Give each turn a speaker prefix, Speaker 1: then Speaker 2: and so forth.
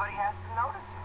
Speaker 1: everybody has to notice